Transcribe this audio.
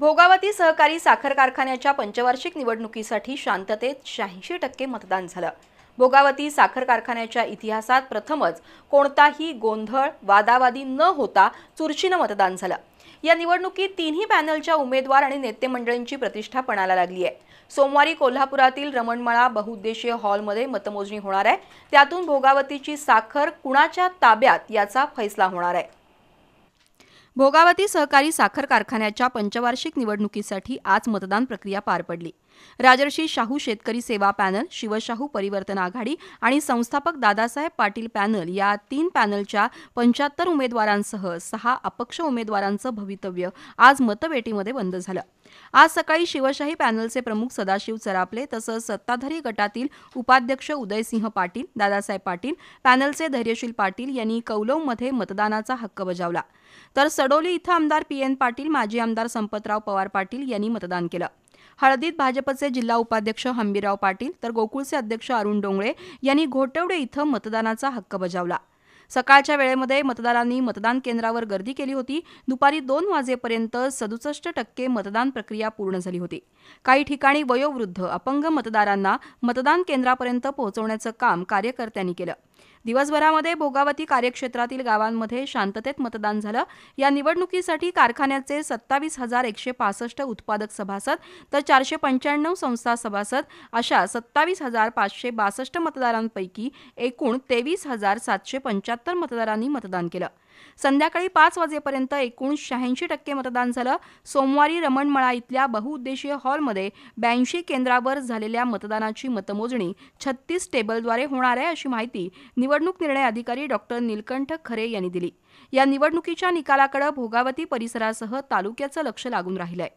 भोगावती सहकारी साखर कारखान्याच्या पंचवार्षिक निवडणुकीसाठी शांततेत शहाऐंशी टक्के मतदान झालं. भोगावती साखर कारखान्याच्या इतिहासात प्रथमच कोणताही गोंधळ वादावादी न होता चुरशीनं मतदान झालं. या निवडणुकीत तिन्ही पॅनलच्या उमेदवार आणि नेते मंडळींची प्रतिष्ठा पणाला लागली आहे. सोमवारी कोल्हापुरातील रमणमळा बहुउद्देशीय हॉलमध्ये मतमोजणी होणार आहे. त्यातून भोगावतीची साखर कुणाच्या ताब्यात याचा फैसला होणार आहे. भोगावती सहकारी साखर कारखान्याच्या पंचवार्षिक निवडणुकीसाठी आज मतदान प्रक्रिया पार पडली. राजर्षी शाहू शेतकरी सेवा पॅनल शिवशाहू परिवर्तन आघाडी आणि संस्थापक दादासाहेब पाटील पॅनल या तीन पॅनलच्या पंच्याहत्तर उमेदवारांसह सहा अपक्ष उमेदवारांचं भवितव्य आज मतपेटीमध्ये बंद झालं. आज सकाळी शिवशाही पॅनलचे प्रमुख सदाशिव चरापले तसंच सत्ताधारी गटातील उपाध्यक्ष उदयसिंह पाटील दादासाहेब पाटील पॅनलचे धैर्यशील पाटील यांनी कौलवमध्ये मतदानाचा हक्क बजावला. तर सडोली इथं आमदार पी एन पाटील माजी आमदार संपतराव पवार पाटील यांनी मतदान केलं. हळदीत भाजपचे जिल्हा उपाध्यक्ष हंबीराव पाटील तर गोकुळचे अध्यक्ष अरुण डोंगळे यांनी घोटवडे इथं मतदानाचा हक्क बजावला. सकाळच्या वेळेमध्ये मतदारांनी मतदान केंद्रावर गर्दी केली होती. दुपारी दोन वाजेपर्यंत सदुसष्ट टक्के मतदान प्रक्रिया पूर्ण झाली होती. काही ठिकाणी वयोवृद्ध अपंग मतदारांना मतदान केंद्रापर्यंत पोहोचवण्याचं काम कार्यकर्त्यांनी केलं. दिवसभरामध्ये भोगावती कार्यक्षेत्रातील गावांमध्ये शांततेत मतदान झालं. या निवडणुकीसाठी कारखान्याचे सत्तावीस हजार एकशे पासष्ट उत्पादक सभासद तर चारशे पंच्याण्णव संस्था सभासद अशा सत्तावीस हजार पाचशे बासष्ट मतदारांपैकी एकूण तेवीस हजार सातशे पंच्याहत्तर मतदारांनी मतदान केलं. संध्याकाळी पाच वाजेपर्यंत एकूण शहाऐंशी टक्के मतदान झालं. सोमवारी रमणमळा इथल्या बहुउद्देशीय हॉलमध्ये ब्याऐंशी केंद्रावर झालेल्या मतदानाची मतमोजणी छत्तीस टेबलद्वारे होणार आहे अशी माहिती निवडणूक निर्णय अधिकारी डॉक्टर निलकंठ खरे यांनी दिली. या निवडणुकीच्या निकालाकडे भोगावती परिसरासह तालुक्याचं लक्ष लागून राहिलंय.